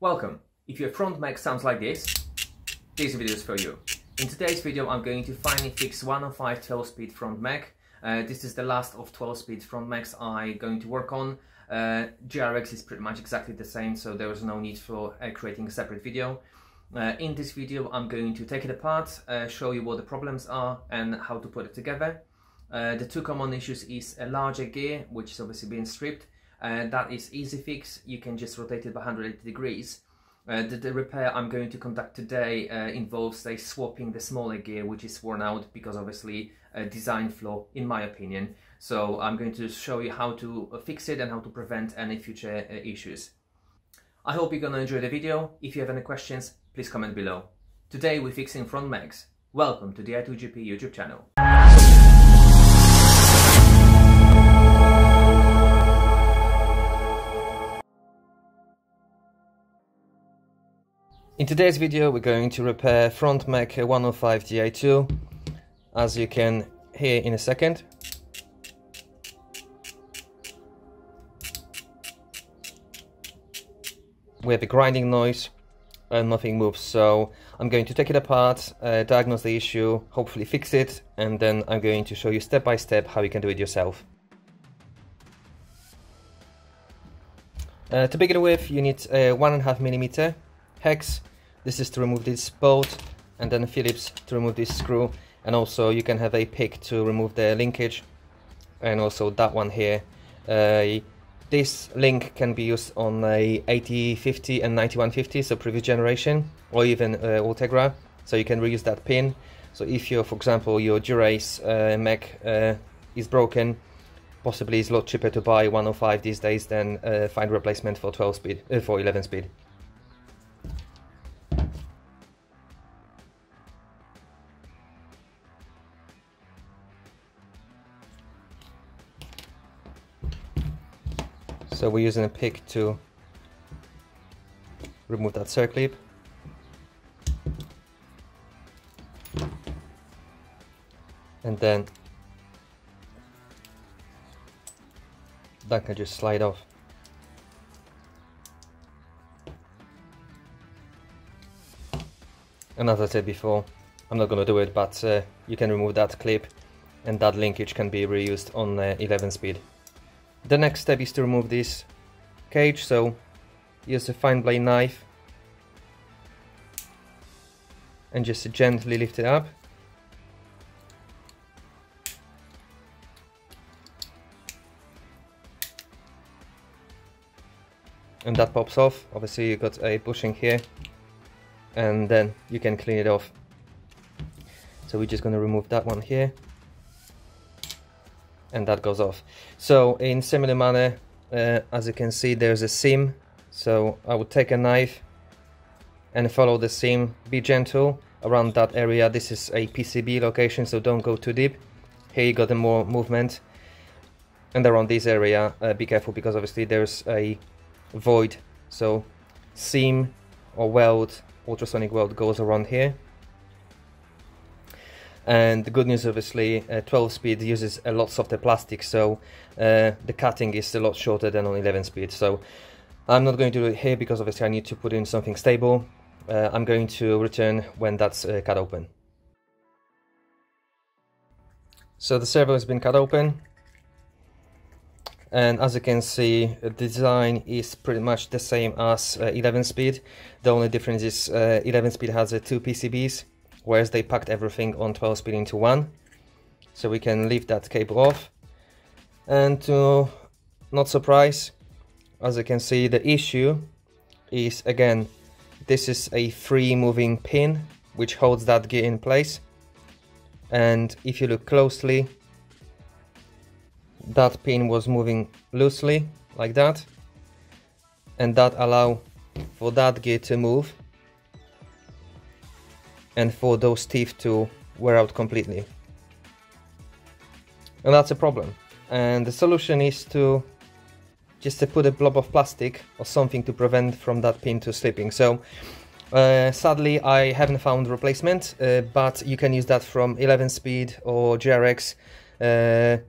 Welcome! If your front mech sounds like this, this video is for you. In today's video I'm going to finally fix 105 12-speed front mech. Uh, this is the last of 12-speed front mechs I'm going to work on. Uh, GRX is pretty much exactly the same so there was no need for uh, creating a separate video. Uh, in this video I'm going to take it apart, uh, show you what the problems are and how to put it together. Uh, the two common issues is a larger gear which is obviously being stripped uh, that is easy fix. You can just rotate it by 180 degrees. Uh, the, the, repair I'm going to conduct today uh, involves uh, swapping the smaller gear which is worn out because obviously a design flaw in my opinion. So I'm going to show you how to uh, fix it and how to prevent any future uh, issues. I hope you're gonna enjoy the video. If you have any questions, please comment below. Today we're fixing front mechs. Welcome to the Di2_GP YouTube channel. In today's video we're going to repair front mech 105 Di2 as you can hear in a second. We have a grinding noise and nothing moves so I'm going to take it apart, uh, diagnose the issue, hopefully fix it and then I'm going to show you step by step how you can do it yourself. Uh, to begin with you need a 1.5mm hex this is to remove this bolt and then Phillips to remove this screw. And also you can have a pick to remove the linkage. And also that one here. Uh, this link can be used on a 8050 and 9150 so previous generation or even uh, Ultegra. So you can reuse that pin. So if your for example your Dura-Ace uh, mech uh, is broken possibly it's a lot cheaper to buy 105 these days than uh, find replacement for 12 speed uh, for 11 speed So we're using a pick to remove that circlip. And then that can just slide off. And as I said before, I'm not going to do it, but uh, you can remove that clip and that linkage can be reused on uh, 11 speed. The next step is to remove this cage, so use a fine blade knife and just gently lift it up. And that pops off. Obviously you got a bushing here and then you can clean it off. So we're just going to remove that one here and that goes off. So in similar manner, uh, as you can see, there's a seam. So I would take a knife and follow the seam. Be gentle around that area. This is a PCB location, so don't go too deep. Here you got the more movement. And around this area, uh, be careful because obviously there's a void. So seam or weld, ultrasonic weld goes around here. And the good news, obviously, uh, 12 speed uses a lot softer plastic, so uh, the cutting is a lot shorter than on 11 speed. So I'm not going to do it here because obviously I need to put in something stable. Uh, I'm going to return when that's uh, cut open. So the servo has been cut open. And as you can see, the design is pretty much the same as uh, 11 speed. The only difference is uh, 11 speed has two PCBs whereas they packed everything on 12 speed into one. So we can leave that cable off. And to not surprise, as you can see, the issue is again, this is a free moving pin which holds that gear in place. And if you look closely, that pin was moving loosely like that. And that allow for that gear to move and for those teeth to wear out completely. And that's a problem. And the solution is to just to put a blob of plastic or something to prevent from that pin to slipping. So uh, sadly I haven't found replacement, uh, but you can use that from 11 speed or GRX. Uh,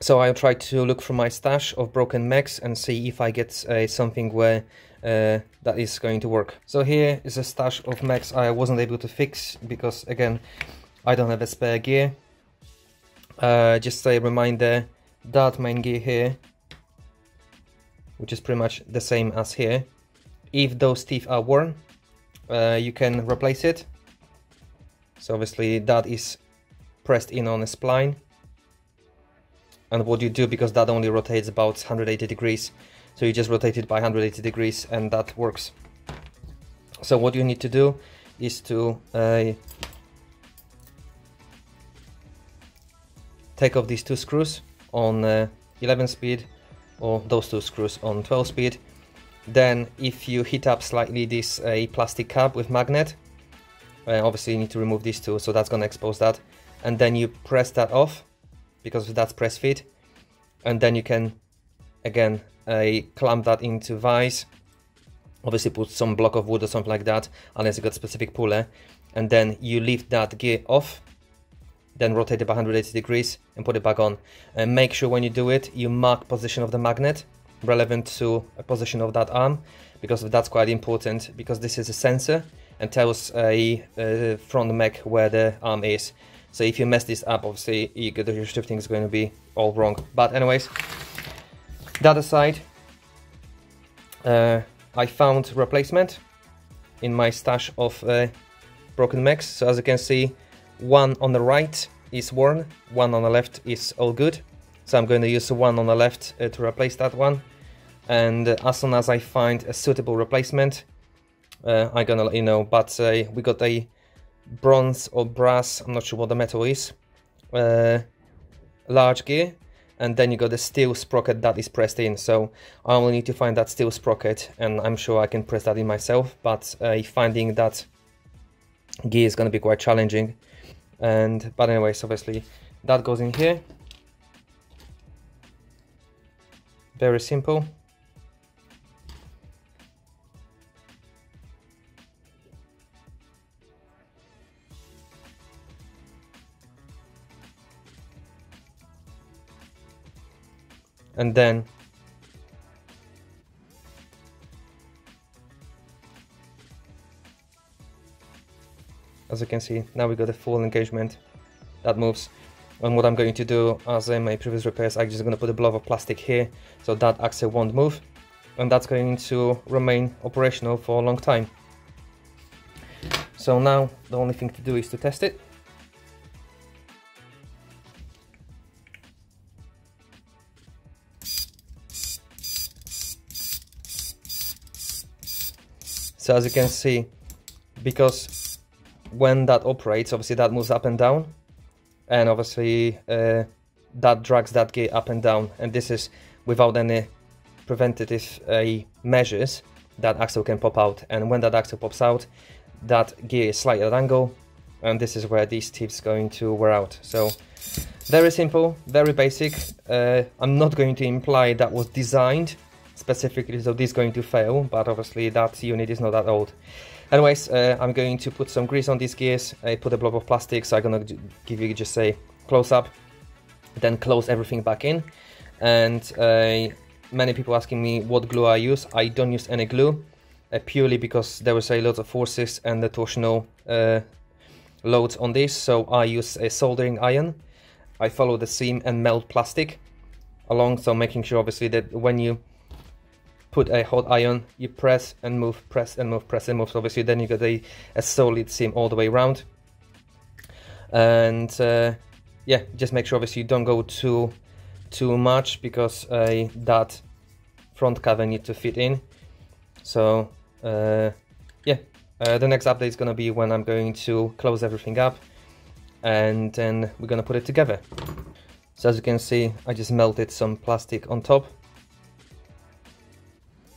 so I'll try to look through my stash of broken mechs and see if I get uh, something where uh, that is going to work. So here is a stash of mechs I wasn't able to fix because again I don't have a spare gear. Uh, just a reminder that main gear here which is pretty much the same as here if those teeth are worn uh, you can replace it so obviously that is pressed in on a spline and what you do because that only rotates about 180 degrees so you just rotate it by 180 degrees and that works. So what you need to do is to uh, take off these two screws on uh, 11 speed or those two screws on 12 speed. Then if you heat up slightly this a plastic cap with magnet uh, obviously you need to remove these two so that's going to expose that. And then you press that off because that's press fit and then you can again I clamp that into vise obviously put some block of wood or something like that unless you got specific puller eh? and then you lift that gear off then rotate it by 180 degrees and put it back on. And make sure when you do it you mark position of the magnet relevant to a position of that arm because that's quite important because this is a sensor and tells a, a front mech where the arm is. So if you mess this up, obviously you, your shifting is going to be all wrong. But anyways, that aside, uh, I found replacement in my stash of uh, broken mechs. So as you can see, one on the right is worn, one on the left is all good. So I'm going to use the one on the left uh, to replace that one. And as soon as I find a suitable replacement, uh, I'm gonna let you know. But uh, we got a bronze or brass, I'm not sure what the metal is, uh, large gear, and then you got the steel sprocket that is pressed in. So I only need to find that steel sprocket, and I'm sure I can press that in myself, but uh, finding that gear is going to be quite challenging. And But anyways, obviously, that goes in here. Very simple. And then as you can see now we got a full engagement that moves. And what I'm going to do as in my previous repairs I'm just going to put a blob of plastic here so that axle won't move and that's going to remain operational for a long time. So now the only thing to do is to test it So as you can see, because when that operates, obviously that moves up and down, and obviously uh, that drags that gear up and down, and this is without any preventative uh, measures, that axle can pop out, and when that axle pops out, that gear is slightly at angle, and this is where these teeth going to wear out. So very simple, very basic. Uh, I'm not going to imply that was designed specifically so this is going to fail but obviously that unit is not that old. Anyways uh, I'm going to put some grease on these gears. I put a blob of plastic so I'm gonna give you just a close-up then close everything back in. And uh, many people asking me what glue I use. I don't use any glue uh, purely because there was a lot of forces and the torsional uh, loads on this. So I use a soldering iron. I follow the seam and melt plastic along so making sure obviously that when you put a hot iron, you press and move, press and move, press and move. So obviously then you get a, a solid seam all the way around. And uh, yeah, just make sure obviously you don't go too too much because uh, that front cover need to fit in. So uh, yeah, uh, the next update is going to be when I'm going to close everything up and then we're going to put it together. So as you can see, I just melted some plastic on top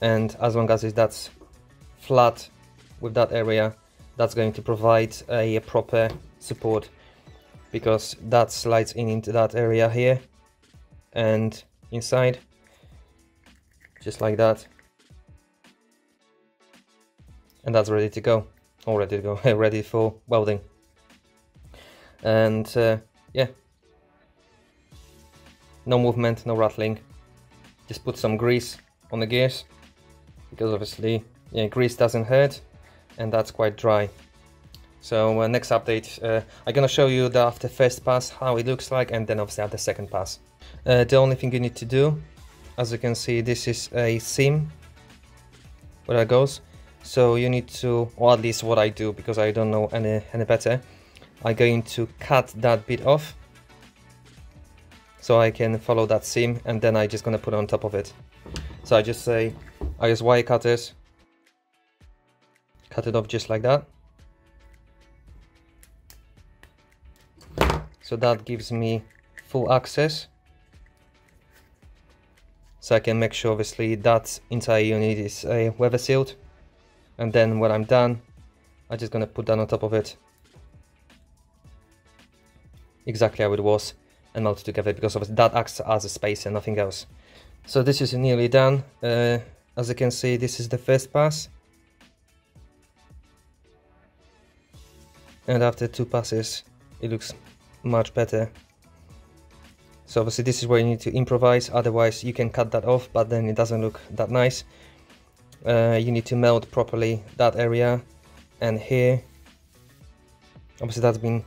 and as long as that's flat with that area that's going to provide a, proper support because that slides in into that area here and inside just like that. And that's ready to go all ready to go ready for welding. And uh, yeah. No movement, no rattling. Just put some grease on the gears because obviously yeah, grease doesn't hurt and that's quite dry. So uh, next update, uh, I'm gonna show you the after first pass, how it looks like, and then obviously after second pass. Uh, the only thing you need to do, as you can see, this is a seam where that goes. So you need to, or at least what I do, because I don't know any, any better, I'm going to cut that bit off so I can follow that seam and then I just gonna put it on top of it. So I just say, I use wire cutters, cut it off just like that. So that gives me full access. So I can make sure obviously that entire unit is uh, weather sealed. And then when I'm done, I'm just gonna put that on top of it. Exactly how it was and melt it together because obviously that acts as a space and nothing else. So this is nearly done. Uh, as you can see, this is the first pass. And after two passes, it looks much better. So obviously this is where you need to improvise, otherwise you can cut that off, but then it doesn't look that nice. Uh, you need to melt properly that area and here. Obviously that's been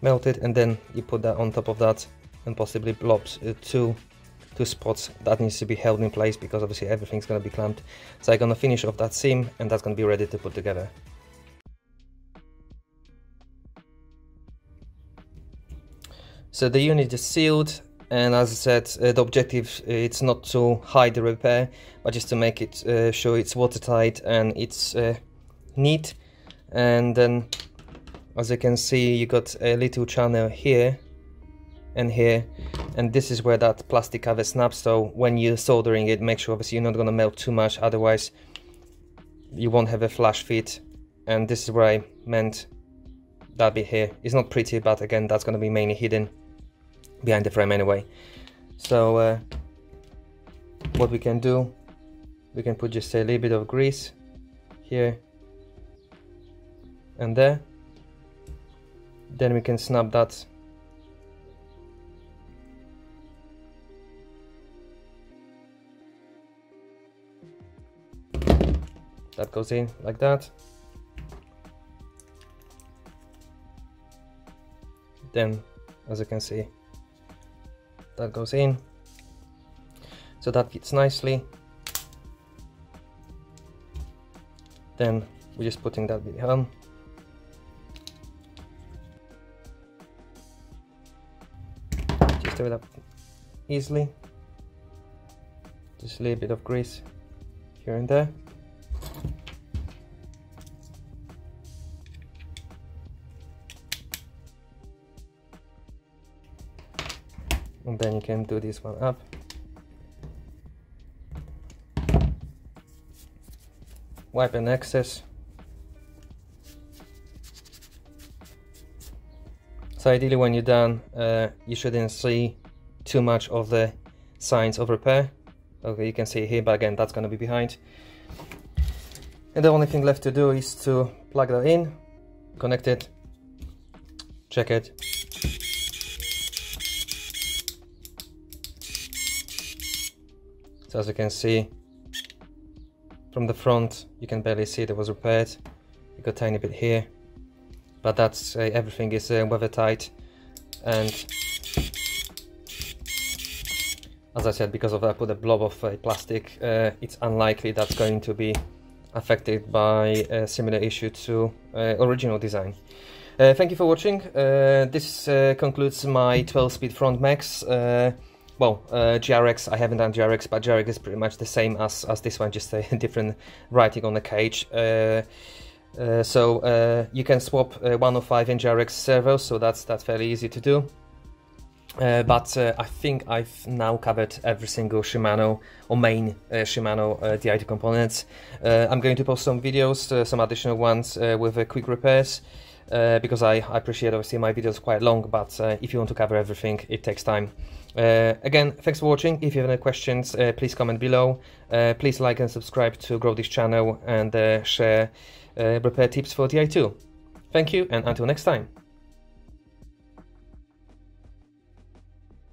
melted and then you put that on top of that and possibly blobs uh, two two spots that needs to be held in place because obviously everything's going to be clamped. So I'm going to finish off that seam and that's going to be ready to put together. So the unit is sealed and as I said uh, the objective uh, it's not to hide the repair but just to make it uh, show it's watertight and it's uh, neat. And then as you can see you got a little channel here and here and this is where that plastic cover snaps so when you're soldering it make sure obviously you're not going to melt too much otherwise you won't have a flush fit. And this is where I meant that bit here. It's not pretty but again that's going to be mainly hidden behind the frame anyway. So uh, what we can do we can put just a little bit of grease here and there. Then we can snap that that goes in like that then as you can see that goes in so that fits nicely then we're just putting that bit on stir it up easily. Just a little bit of grease here and there. And then you can do this one up. Wipe an excess So ideally when you're done, uh, you shouldn't see too much of the signs of repair. Okay, you can see here, but again, that's gonna be behind. And the only thing left to do is to plug that in, connect it, check it. So as you can see, from the front, you can barely see it was repaired. You got a tiny bit here but that's uh, everything is uh, weather tight and as I said because of that I put a blob of uh, plastic uh, it's unlikely that's going to be affected by a similar issue to uh, original design. Uh, thank you for watching. this concludes my 12-speed front max. Well, uh, GRX, I haven't done GRX, but GRX is pretty much the same as, as this one, just a different writing on the cage. Uh, uh, so uh, you can swap uh, 105 NGRX servos, so that's that's fairly easy to do. Uh, but uh, I think I've now covered every single Shimano or main Shimano DI2 components. I'm going to post some videos, some additional ones with quick repairs. Uh, because I, I, appreciate obviously my videos quite long but uh, if you want to cover everything it takes time uh, again thanks for watching. If you have any questions uh, please comment below. Uh, please like and subscribe to grow this channel and uh, share repair tips for DI2 thank you and until next time